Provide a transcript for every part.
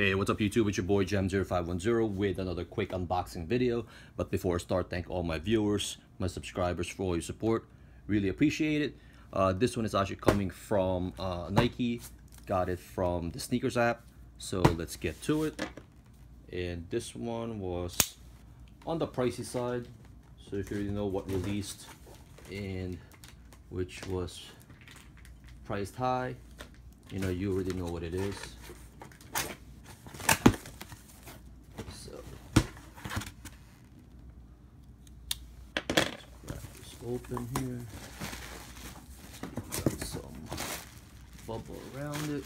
Hey, what's up YouTube? It's your boy jamin0510 with another quick unboxing video. But before I start, thank all my viewers, my subscribers for all your support. Really appreciate it. Uh, this one is actually coming from uh, Nike. Got it from the SNKRS app. So let's get to it. And this one was on the pricey side. So if you already know what released and which was priced high, you know, you already know what it is. Open here. Got some bubble around it.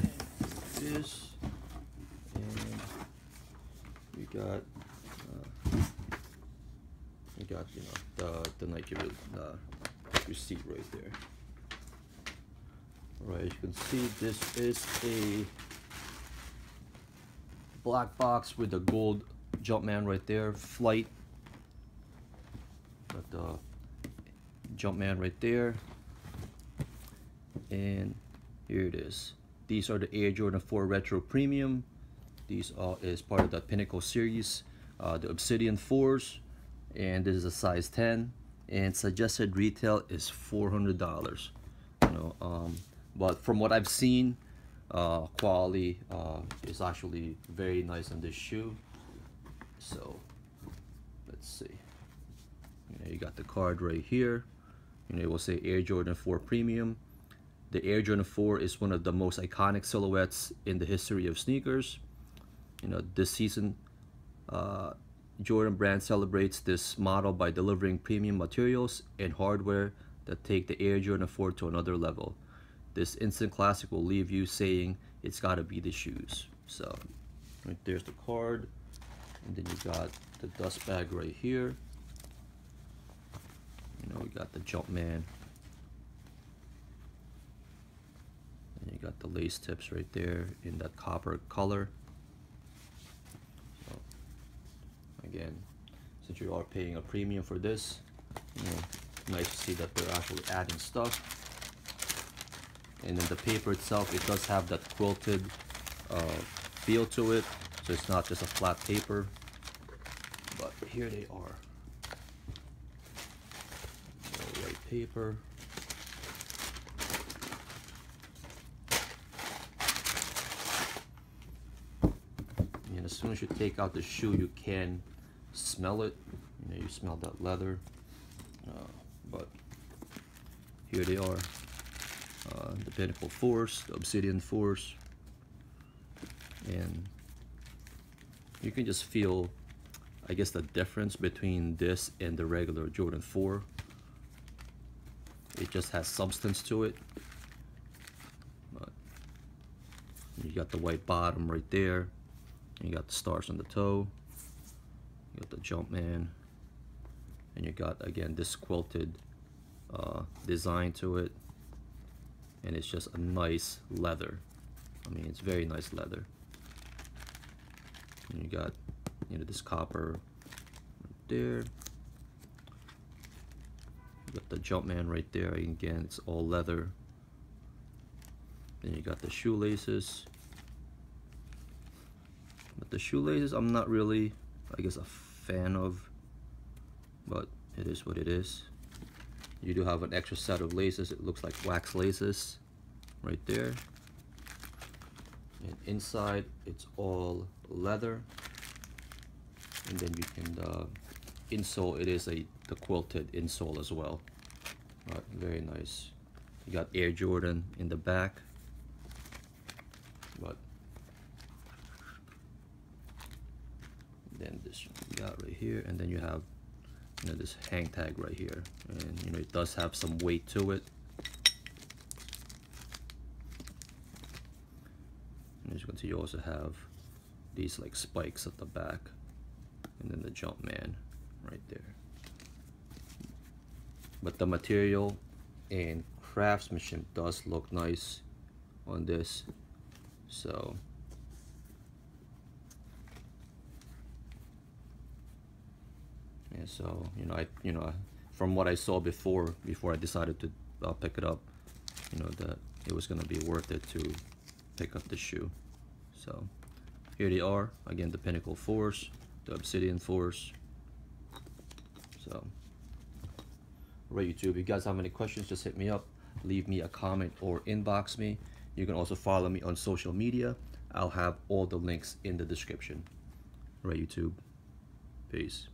And this. And we got uh, we got you know the the Nike uh, receipt right there. All right, as you can see, this is a black box with a gold Jumpman right there, flight the Jumpman right there. And here it is. These are the Air Jordan 4 Retro Premium. These are is part of the Pinnacle series uh, the Obsidian 4s and this is a size 10 and suggested retail is $400 you know um, but from what I've seen uh, quality uh, is actually very nice on this shoe. So let's see you, know, you got the card right here. You know, it will say Air Jordan 4 Premium. The Air Jordan 4 is one of the most iconic silhouettes in the history of sneakers. You know, this season, uh, Jordan brand celebrates this model by delivering premium materials and hardware that take the Air Jordan 4 to another level. This instant classic will leave you saying it's got to be the shoes. So, right there's the card. And then you got the dust bag right here. You know, we got the Jumpman. And you got the lace tips right there in that copper color. So, again, since you are paying a premium for this, you know, nice to see that they're actually adding stuff. And then the paper itself, it does have that quilted uh, feel to it. So it's not just a flat paper. But here they are. Paper. And as soon as you take out the shoe, you can smell it. You know, you smell that leather. Uh, but here they are. Uh, the Pinnacle 4s, the Obsidian 4s. And you can just feel, I guess, the difference between this and the regular Jordan 4 it just has substance to it. But you got the white bottom right there. You got the stars on the toe. You got the Jumpman and you got again this quilted uh, design to it. And it's just a nice leather. I mean it's very nice leather. And you got you know this copper right there got the Jumpman right there. Again, it's all leather. Then you got the shoelaces. But the shoelaces, I'm not really, I guess, a fan of. But it is what it is. You do have an extra set of laces. It looks like wax laces right there. And inside, it's all leather. And then you can uh, insole it is a the quilted insole as well. Right, very nice. You got Air Jordan in the back. But then this you got right here and then you have you know this hang tag right here. And you know it does have some weight to it. And as you can see you also have these like spikes at the back. And then the Jumpman right there. But the material and craftsmanship does look nice on this. So yeah, so you know, I you know, from what I saw before, before I decided to uh, pick it up, you know, that it was gonna be worth it to pick up the shoe. So here they are. Again, the Pinnacle 4s, the Obsidian 4s. So, right YouTube, if you guys have any questions, just hit me up. Leave me a comment or inbox me. You can also follow me on social media. I'll have all the links in the description. Right YouTube. Peace.